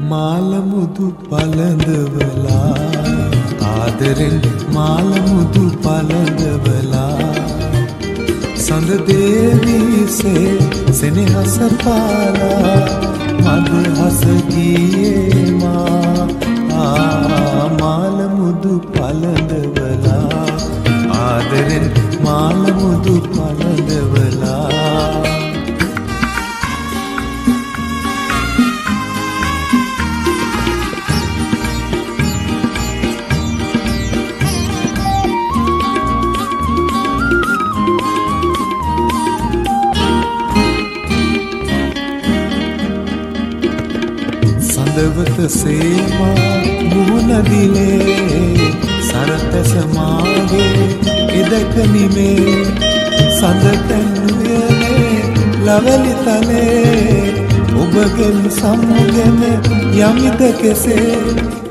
මාලමුදු පලඳවලා ආදරෙන් මාලමුදු පලඳවලා සඳ දේවීසේ සෙනෙහස පාලා. මද හසගියේ මා මාලමුදු පලඳවලා ආදරෙන් මාලමුදු පලඳවලා සඳවත සේවා මුහුණදිලේ සරතැස මාගේ එදකනිමේ සඳතැන්නුයනේ ලවලි තලේ ඔබගෙන් සම්ගෙන යමිත කෙසේ.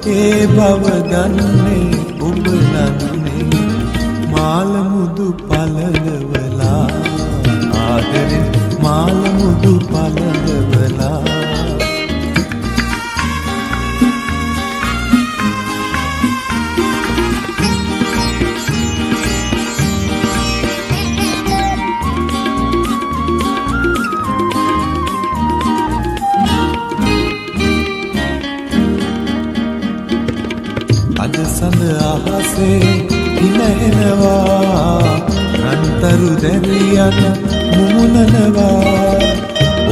ඒ බව දන්නේ ඔබ නන්නේ මාලමුදු පලලවලා ආදරෙන් මාලමුදු පලලවලා අද සඳ අහසේ හිනහෙනවා. රන්තරු දැරියන මුමුණනවා.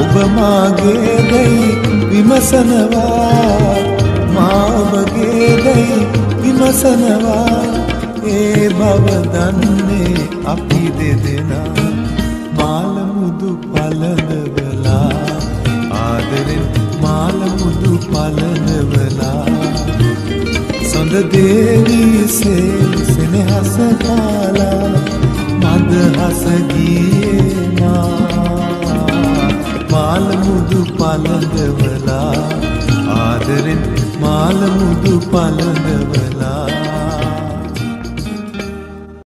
ඔබ මාගේ දැයි විමසනවා. මාඔබගේ දැයි විමසනවා. ඒ බව දන්නේ අපි දෙදෙනා. මාලමුදු පලඳවලා ආදරෙන් මාලමුදු පලඳවලා. සොඳ දේවීසේ සෙනෙහස පාලා මද හසගියේ මා මාලමුදු පලඳවලා ආදරෙන් මාලමුදු පලඳවලා